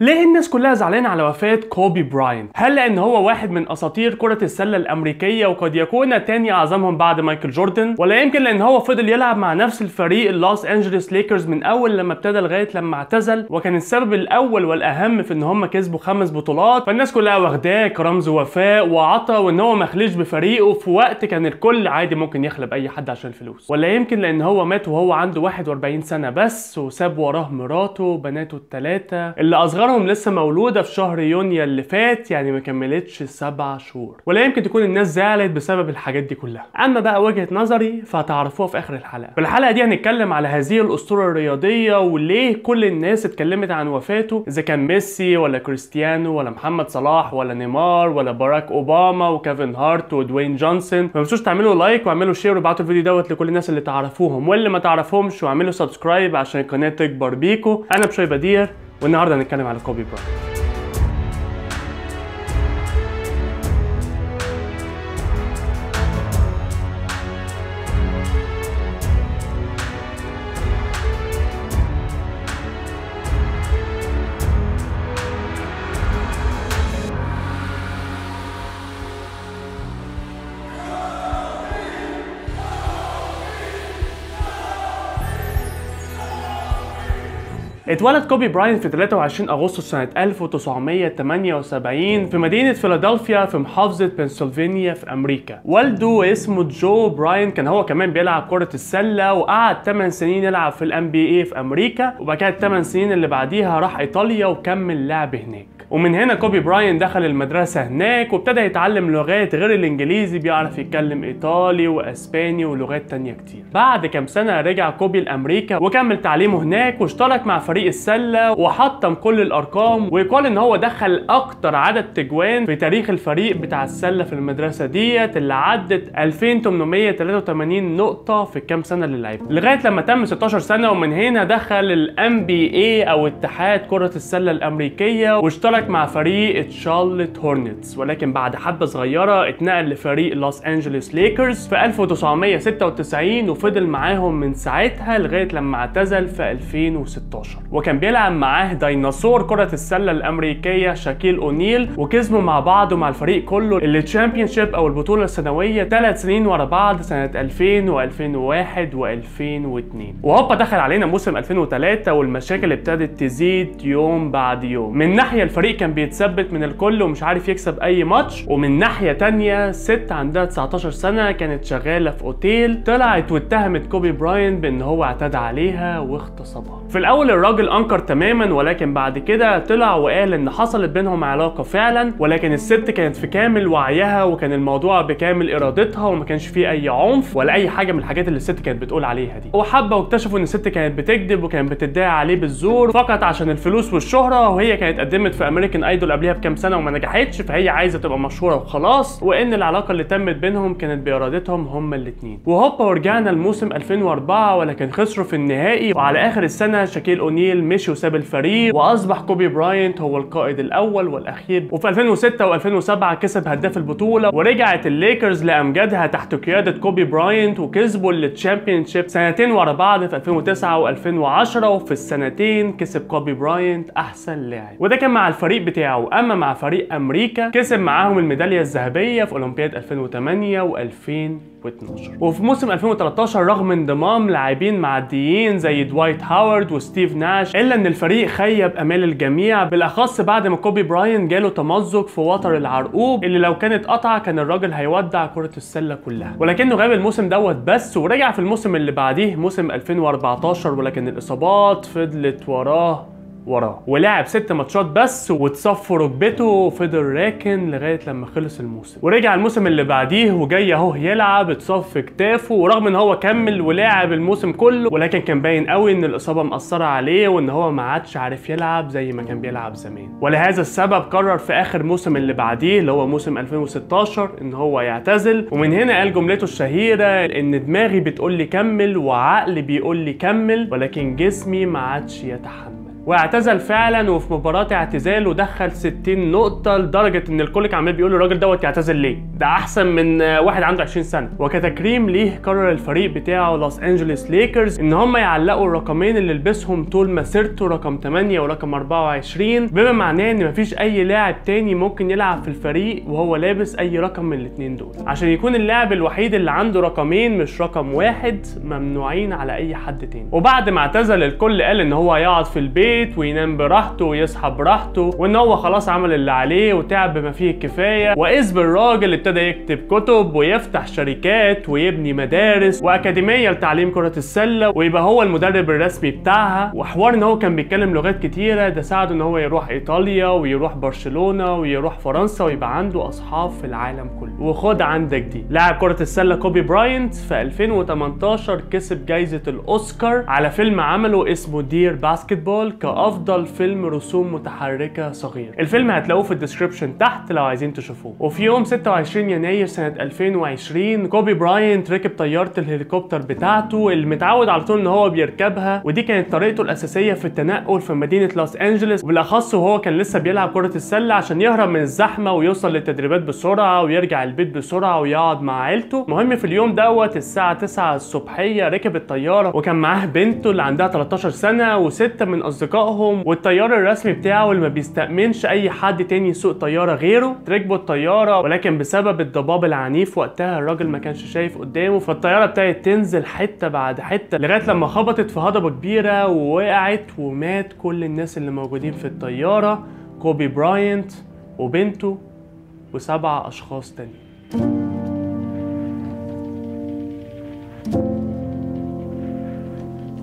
ليه الناس كلها زعلانة على وفاة كوبي براينت؟ هل لأن هو واحد من أساطير كرة السلة الأمريكية وقد يكون تاني أعظمهم بعد مايكل جوردن؟ ولا يمكن لأن هو فضل يلعب مع نفس الفريق اللوس أنجلوس ليكرز من أول لما ابتدى لغاية لما اعتزل وكان السبب الأول والأهم في إن هم كسبوا خمس بطولات فالناس كلها واخداه كرمز وفاء وعطا وإن هو ما خلش بفريقه في وقت كان الكل عادي ممكن يخل بأي حد عشان الفلوس ولا يمكن لأن هو مات وهو عنده 41 سنة بس وساب وراه مراته وبناته الثلاثة اللي أصغرهم لسه مولودة في شهر يونيو اللي فات يعني ما كملتش سبع شهور. ولا يمكن تكون الناس زعلت بسبب الحاجات دي كلها. أما بقى وجهة نظري فهتعرفوها في آخر الحلقة. في الحلقة دي هنتكلم على هذه الأسطورة الرياضية وليه كل الناس اتكلمت عن وفاته إذا كان ميسي ولا كريستيانو ولا محمد صلاح ولا نيمار ولا باراك أوباما وكيفن هارت ودوين جونسون. ما تنسوش تعملوا like واعملوا share وابعتوا الفيديو دوت لكل الناس اللي تعرفوهم. واللي ما تعرفهمش واعملوا subscribe عشان القناة تكبر بيكو. أنا بشوي بدير والنهارده هنتكلم على كوبي براين اتولد كوبي براينت في 23 أغسطس سنة 1978 في مدينة فيلادلفيا في محافظة بنسلفانيا في أمريكا. والده اسمه جو براينت كان هو كمان بيلعب كرة السلة وقعد 8 سنين يلعب في ال NBA في أمريكا وبعد كده 8 سنين اللي بعديها راح إيطاليا وكمل لعب هناك. ومن هنا كوبي براينت دخل المدرسة هناك وابتدى يتعلم لغات غير الإنجليزي بيعرف يتكلم إيطالي وإسباني ولغات تانية كتير بعد كام سنة رجع كوبي لأمريكا وكمل تعليمه هناك واشترك مع فريق السلة وحطم كل الأرقام ويقال إن هو دخل أكتر عدد اجوان في تاريخ الفريق بتاع السلة في المدرسة ديت اللي عدت 2883 نقطة في الكام سنة اللي لعبها. لغاية لما تم 16 سنة ومن هنا دخل ال NBA أو اتحاد كرة السلة الأمريكية واشترك اشترك مع فريق شارلوت هورنتس ولكن بعد حبة صغيرة اتنقل لفريق لوس انجلوس ليكرز في 1996 وفضل معاهم من ساعتها لغاية لما اعتزل في 2016 وكان بيلعب معاه ديناصور كرة السلة الأمريكية شاكيل أونيل وكسبوا مع بعض ومع الفريق كله ال championship أو البطولة السنوية ثلاث سنين ورا بعض سنة 2000 و2001 و2002 وهوبا دخل علينا موسم 2003 والمشاكل ابتدت تزيد يوم بعد يوم. من ناحية الفريق كان بيتثبت من الكل ومش عارف يكسب أي ماتش. ومن ناحية تانية ست عندها 19 سنة كانت شغالة في أوتيل طلعت واتهمت كوبي براينت بإن هو اعتدى عليها واغتصبها. في الأول الراجل أنكر تماما ولكن بعد كده طلع وقال إن حصلت بينهم علاقة فعلا ولكن الست كانت في كامل وعيها وكان الموضوع بكامل إرادتها وما كانش فيه أي عنف ولا أي حاجة من الحاجات اللي الست كانت بتقول عليها دي. وحبة واكتشفوا إن الست كانت بتكذب وكانت بتدعي عليه بالزور فقط عشان الفلوس والشهرة وهي كانت قدمت في American Idol قبلها بكام سنة وما نجحتش فهي عايزة تبقى مشهورة وخلاص وإن العلاقة اللي تمت بينهم كانت بإرادتهم هما الاثنين وهوبا ورجعنا لموسم 2004 ولكن خسروا في النهائي وعلى آخر السنة شاكيل أونيل مشي وساب الفريق وأصبح كوبي براينت هو القائد الأول والأخير. وفي 2006 و2007 كسب هداف البطولة ورجعت الليكرز لأمجادها تحت قيادة كوبي براينت وكسبوا ال championship سنتين ورا بعض في 2009 و2010 وفي السنتين كسب كوبي براينت أحسن لاعب. وده كان مع الفريق بتاعه. أما مع فريق أمريكا كسب معاهم الميدالية الذهبية في أولمبياد 2008 و2012 وفي موسم 2013 رغم انضمام لاعبين معديين زي دوايت هاورد وستيف ناش إلا إن الفريق خيب أمال الجميع. بالأخص بعد ما كوبي براينت جاله تمزق في وتر العرقوب اللي لو كانت قطعة كان الراجل هيودع كرة السلة كلها. ولكنه غاب الموسم دوت بس ورجع في الموسم اللي بعديه موسم 2014 ولكن الإصابات فضلت وراه. وراه. ولعب ست ماتشات بس واتصاب في ركبته وفضل راكن لغاية لما خلص الموسم. ورجع الموسم اللي بعديه وجاي اهو يلعب اتصاب في كتافه ورغم ان هو كمل ولعب الموسم كله ولكن كان باين قوي إن الإصابة مأثرة عليه وإن هو ما عادش عارف يلعب زي ما كان بيلعب زمان. ولهذا السبب قرر في آخر موسم اللي بعديه اللي هو موسم 2016 إن هو يعتزل. ومن هنا قال جملته الشهيرة إن دماغي بتقول لي كمل وعقلي بيقول لي كمل ولكن جسمي ما عادش يتحمل. واعتزل فعلا وفي مباراة اعتزاله دخل 60 نقطة لدرجة إن الكل كان عمال بيقول الراجل دوت يعتزل ليه؟ ده أحسن من واحد عنده 20 سنة. وكتكريم ليه قرر الفريق بتاعه لوس انجلوس ليكرز إن هم يعلقوا الرقمين اللي لبسهم طول مسيرته رقم 8 ورقم 24 بما معناه إن مفيش أي لاعب تاني ممكن يلعب في الفريق وهو لابس أي رقم من الاثنين دول. عشان يكون اللاعب الوحيد اللي عنده رقمين مش رقم واحد ممنوعين على أي حد تاني. وبعد ما اعتزل الكل قال إن هو هيقعد في البيت وينام براحته ويصحى براحته وإن هو خلاص عمل اللي عليه وتعب بما فيه الكفاية وإذ بالراجل ابتدى يكتب كتب ويفتح شركات ويبني مدارس وأكاديمية لتعليم كرة السلة ويبقى هو المدرب الرسمي بتاعها. وحوار إن هو كان بيتكلم لغات كتيرة ده ساعده إن هو يروح إيطاليا ويروح برشلونة ويروح فرنسا ويبقى عنده أصحاب في العالم كله. وخد عندك دي. لاعب كرة السلة كوبي براينت في 2018 كسب جايزة الأوسكار على فيلم عمله اسمه Dear Basketball كأفضل فيلم رسوم متحركة صغير. الفيلم هتلاقوه في ال description تحت لو عايزين تشوفوه. وفي يوم 26 يناير سنة 2020 كوبي براينت ركب طيارة الهليكوبتر بتاعته اللي متعود على طول إن هو بيركبها ودي كانت طريقته الأساسية في التنقل في مدينة لوس أنجلوس. وبالأخص وهو كان لسه بيلعب كرة السلة عشان يهرب من الزحمة ويوصل للتدريبات بسرعة ويرجع البيت بسرعة ويقعد مع عيلته. مهم في اليوم دوت الساعة 9 الصبحية ركب الطياره وكان معاه بنته اللي عندها 13 سنة وسته من أصدقائهم والطيار الرسمي بتاعه اللي ما بيستأمنش أي حد تاني يسوق طيارة غيره. ركبوا الطيارة ولكن بسبب الضباب العنيف وقتها الراجل ما كانش شايف قدامه فالطيارة ابتدت تنزل حتة بعد حتة لغاية لما خبطت في هضبة كبيرة ووقعت ومات كل الناس اللي موجودين في الطيارة كوبي براينت وبنته وسبع أشخاص تانيين.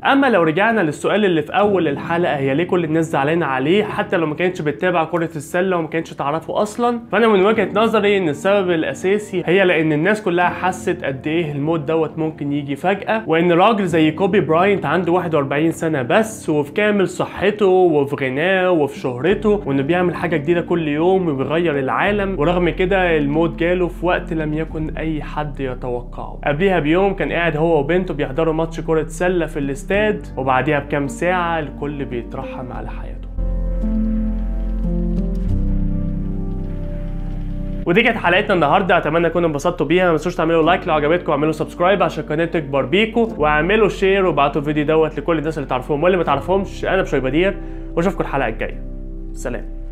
أما لو رجعنا للسؤال اللي في أول الحلقة هي ليه كل الناس زعلانة عليه؟ حتى لو ما كانتش بتتابع كرة السلة وما كانتش تعرفه أصلا. فأنا من وجهة نظري إن السبب الأساسي هي لأن الناس كلها حست قد إيه الموت دوت ممكن يجي فجأة وإن راجل زي كوبي براينت عنده 41 سنة بس وفي كامل صحته وفي غناه وفي شهرته وإنه بيعمل حاجة جديدة كل يوم وبيغير العالم. ورغم كده الموت جاله في وقت لم يكن أي حد يتوقعه. قبلها بيوم كان قاعد هو وبنته بيحضروا ماتش كرة سلة في الاستاد وبعديها بكام ساعة الكل بيترحم على حياته. ودي كانت حلقتنا النهارده. أتمنى تكونوا انبسطتوا بيها. ما تنسوش تعملوا like لو عجبتكم واعملوا subscribe عشان القناة تكبر بيكم. واعملوا share وابعتوا الفيديو دوت لكل الناس اللي تعرفوهم. واللي ما تعرفوهمش أنا بيشوي بدير. وأشوفكم الحلقة الجاية. سلام.